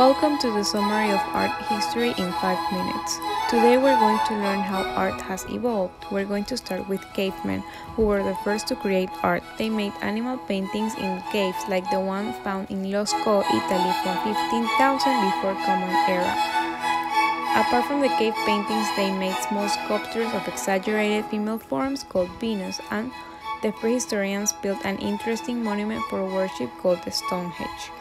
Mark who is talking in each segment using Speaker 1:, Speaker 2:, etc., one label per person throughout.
Speaker 1: Welcome to the summary of art history in 5 minutes. Today we're going to learn how art has evolved. We're going to start with cavemen, who were the first to create art. They made animal paintings in caves like the one found in Lascaux, Italy from 15,000 before Common Era. Apart from the cave paintings, they made small sculptures of exaggerated female forms called Venus, and the prehistorians built an interesting monument for worship called the Stonehenge.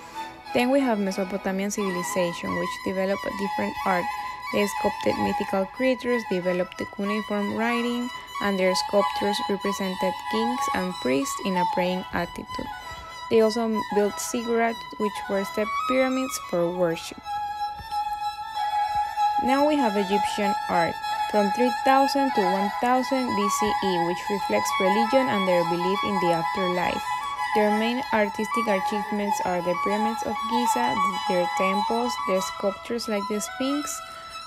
Speaker 1: Then we have Mesopotamian civilization, which developed a different art. They sculpted mythical creatures, developed the cuneiform writing, and their sculptures represented kings and priests in a praying attitude. They also built ziggurats, which were step pyramids for worship. Now we have Egyptian art from 3000 to 1000 BCE, which reflects religion and their belief in the afterlife. Their main artistic achievements are the pyramids of Giza, their temples, their sculptures like the Sphinx,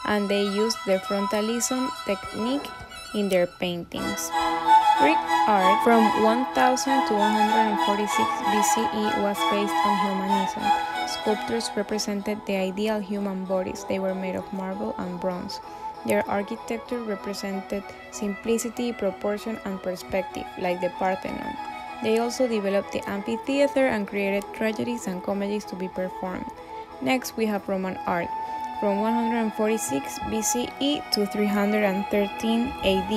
Speaker 1: and they used the frontalism technique in their paintings. Greek art from 1000 to 146 BCE was based on humanism. Sculptures represented the ideal human bodies. They were made of marble and bronze. Their architecture represented simplicity, proportion, and perspective, like the Parthenon. They also developed the amphitheater and created tragedies and comedies to be performed. Next, we have Roman art from 146 BCE to 313 AD.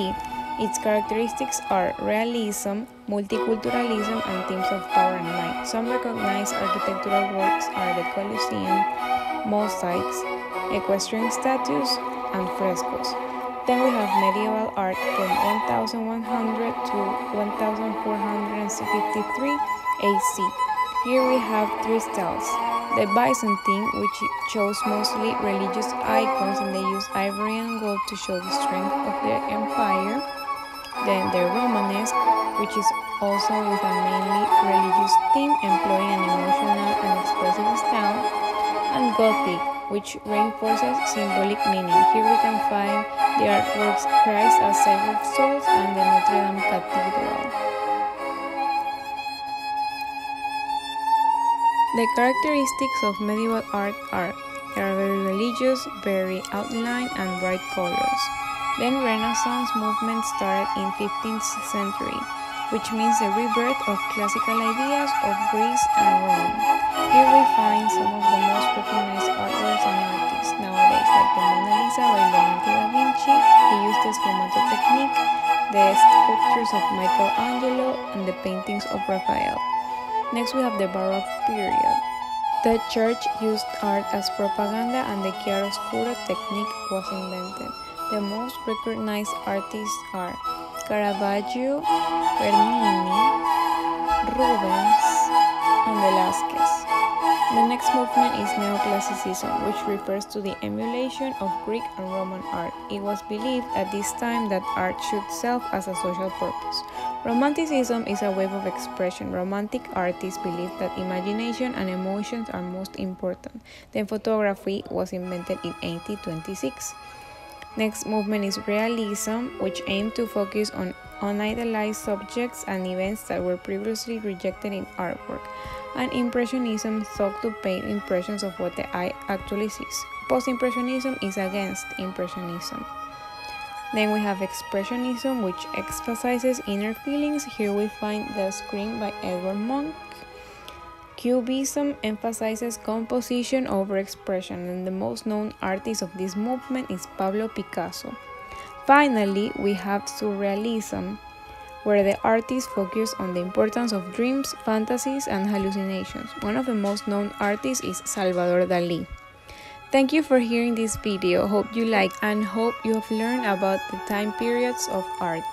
Speaker 1: Its characteristics are realism, multiculturalism, and themes of power and might. Some recognized architectural works are the Colosseum, mosaics, equestrian statues, and frescoes. Then we have medieval art from 1100 to 1453 AC. Here we have three styles. The Byzantine, which shows mostly religious icons and they use ivory and gold to show the strength of their empire. Then the Romanesque, which is also with a mainly religious theme, employing an emotional and expressive style. And Gothic, which reinforces symbolic meaning. Here we can find the artworks Christ as Seven Souls and the Notre Dame Cathedral. The characteristics of medieval art are they are very religious, very outlined, and bright colors. Then Renaissance movement started in 15th century, which means the rebirth of classical ideas of Greece and Rome. Here we find some of the most recognized artworks and artists nowadays, like the Mona Lisa by Leonardo da Vinci. He used the sfumato technique, the sculptures of Michelangelo, and the paintings of Raphael. Next, we have the Baroque period. The church used art as propaganda, and the chiaroscuro technique was invented. The most recognized artists are Caravaggio, Bernini, Rubens, and Velázquez. The next movement is Neoclassicism, which refers to the emulation of Greek and Roman art. It was believed at this time that art should serve as a social purpose. Romanticism is a wave of expression. Romantic artists believed that imagination and emotions are most important. Then photography was invented in 1826. Next movement is realism, which aimed to focus on unidealized subjects and events that were previously rejected in artwork. And impressionism sought to paint impressions of what the eye actually sees. Post-impressionism is against impressionism. Then we have expressionism, which emphasizes inner feelings. Here we find The Scream by Edward Munch. Cubism emphasizes composition over expression, and the most known artist of this movement is Pablo Picasso. Finally, we have Surrealism, where the artists focus on the importance of dreams, fantasies, and hallucinations. One of the most known artists is Salvador Dali. Thank you for hearing this video. Hope you like and hope you have learned about the time periods of art.